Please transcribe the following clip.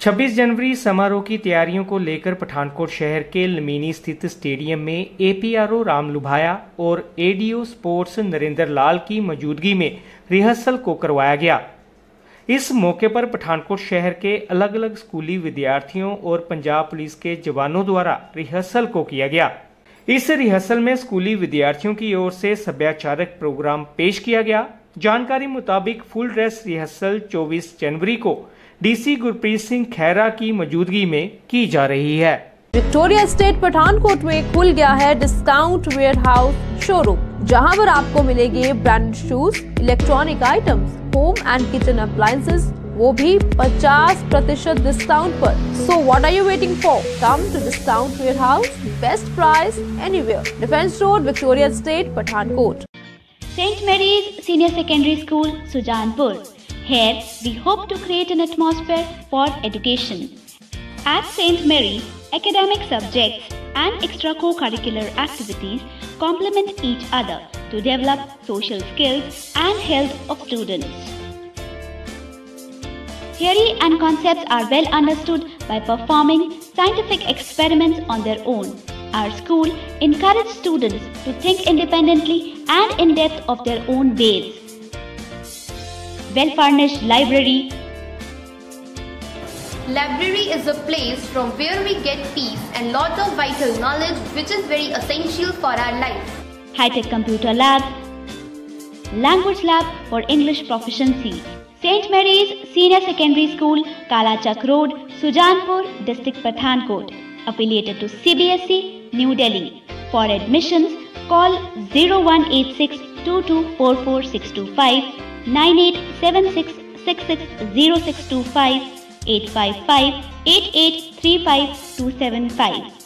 26 जनवरी समारोह की तैयारियों को लेकर पठानकोट शहर के लमीनी स्थित स्टेडियम में एपीआरओ राम लुभाया और एडीओ स्पोर्ट्स नरेंद्र लाल की मौजूदगी में रिहर्सल को करवाया गया। इस मौके पर पठानकोट शहर के अलग अलग स्कूली विद्यार्थियों और पंजाब पुलिस के जवानों द्वारा रिहर्सल को किया गया। इस रिहर्सल में स्कूली विद्यार्थियों की ओर से सभ्याचारक प्रोग्राम पेश किया गया जानकारी मुताबिक फुल ड्रेस रिहर्सल 24 जनवरी को डीसी गुरप्रीत सिंह खैरा की मौजूदगी में की जा रही है। विक्टोरिया स्टेट पठानकोट में खुल गया है डिस्काउंट वेयर हाउस शोरूम, जहाँ पर आपको मिलेंगे branded shoes, electronic items, home and kitchen appliances वो भी 50 प्रतिशत डिस्काउंट पर। So what are you waiting for come to discount warehouse best price anywhere defence road Victoria state Pathankot. St. Mary's Senior Secondary School, Sujanpur. Here, we hope to create an atmosphere for education. At St. Mary, academic subjects and extra co-curricular activities complement each other to develop social skills and health of students. Theory and concepts are well understood by performing scientific experiments on their own. Our school encourages students to think independently and in depth of their own ways. Well furnished library, Library is a place from where we get peace and lot of vital knowledge which is very essential for our life. high-tech computer lab, language lab for English proficiency. St. Mary's Senior Secondary School, Kalachak Road, Sujanpur, District Pathankot, affiliated to CBSE, New Delhi. For admissions, call 0186 2244 9876 660625 855 8835 275